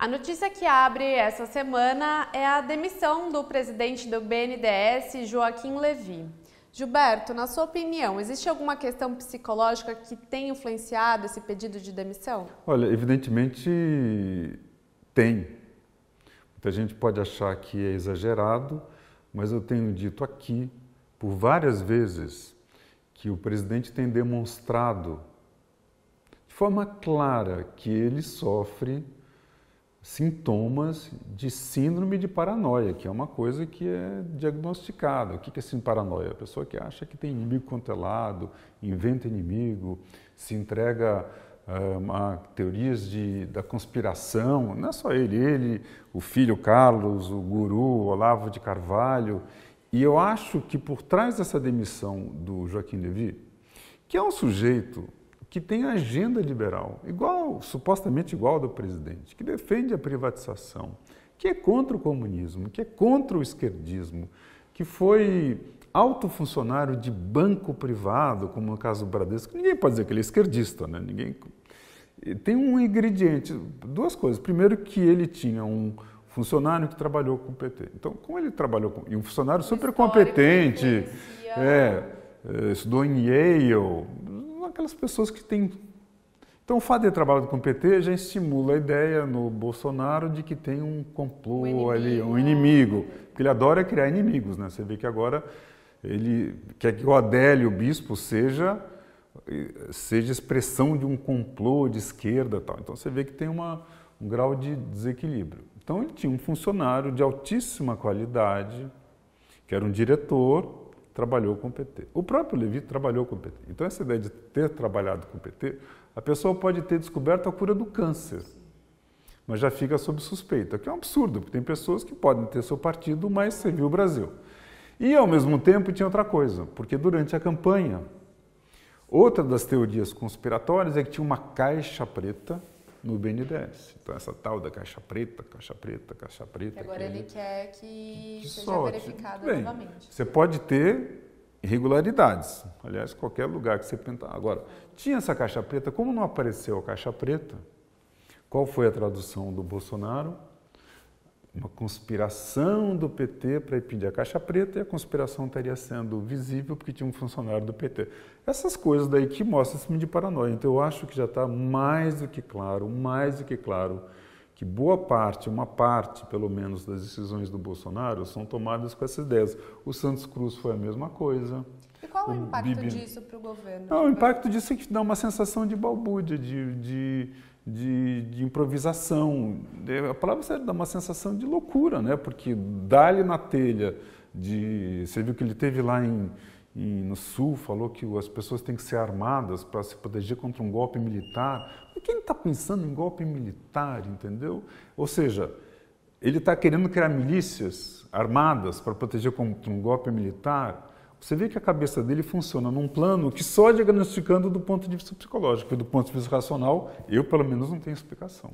A notícia que abre essa semana é a demissão do presidente do BNDES, Joaquim Levy. Gilberto, na sua opinião, existe alguma questão psicológica que tenha influenciado esse pedido de demissão? Olha, evidentemente tem. Muita gente pode achar que é exagerado, mas eu tenho dito aqui por várias vezes que o presidente tem demonstrado de forma clara que ele sofre sintomas de síndrome de paranoia, que é uma coisa que é diagnosticada. O que é síndrome de paranoia? A pessoa que acha que tem inimigo contelado, inventa inimigo, se entrega uh, a teorias de, da conspiração. Não é só ele, ele, o filho Carlos, o guru Olavo de Carvalho. E eu acho que por trás dessa demissão do Joaquim Levy, que é um sujeito que tem agenda liberal, igual, supostamente igual do presidente, que defende a privatização, que é contra o comunismo, que é contra o esquerdismo, que foi alto funcionário de banco privado, como no caso do Bradesco. Ninguém pode dizer que ele é esquerdista, né? Ninguém tem um ingrediente, duas coisas. Primeiro que ele tinha um funcionário que trabalhou com o PT. Então, como ele trabalhou com e um funcionário super competente, é, é, estudou em Yale, aquelas pessoas que têm. Então, o fato de trabalhar com o PT já estimula a ideia no Bolsonaro de que tem um complô um ali, um inimigo. Porque ele adora criar inimigos, né? Você vê que agora ele quer que o Adélio, o bispo, seja seja expressão de um complô de esquerda tal. Então você vê que tem uma, um grau de desequilíbrio. Então ele tinha um funcionário de altíssima qualidade, que era um diretor, trabalhou com o PT. O próprio Levi trabalhou com o PT. Então, essa ideia de ter trabalhado com o PT, a pessoa pode ter descoberto a cura do câncer, mas já fica sob suspeita, que é um absurdo, porque tem pessoas que podem ter seu partido, mas serviu o Brasil. E, ao mesmo tempo, tinha outra coisa, porque durante a campanha, outra das teorias conspiratórias é que tinha uma caixa preta no BNDES. Então, essa tal da caixa preta, caixa preta, caixa preta. Que agora ele quer que, que seja sorte. verificada Bem, novamente. Você pode ter irregularidades. Aliás, qualquer lugar que você pensar. Agora, tinha essa caixa preta, como não apareceu a caixa preta? Qual foi a tradução do Bolsonaro? Uma conspiração do PT para impedir a Caixa Preta e a conspiração estaria sendo visível porque tinha um funcionário do PT. Essas coisas daí que mostram esse de paranoia. Então eu acho que já está mais do que claro, mais do que claro, que boa parte, uma parte pelo menos das decisões do Bolsonaro são tomadas com essas ideias. O Santos Cruz foi a mesma coisa. E qual o, o impacto Bibi... disso para o governo? Não, o impacto disso é que dá uma sensação de balbúrdia, de, de de, de, improvisação. A palavra séria dá uma sensação de loucura, né? porque dá-lhe na telha de. Você viu que ele teve lá em, em, no Sul, falou que as pessoas têm que ser armadas para se proteger contra um golpe militar. Quem está pensando em golpe militar, entendeu? Ou seja, ele está querendo criar milícias armadas para proteger contra um golpe militar. Você vê que a cabeça dele funciona num plano que só diagnosticando do ponto de vista psicológico e do ponto de vista racional, eu pelo menos não tenho explicação.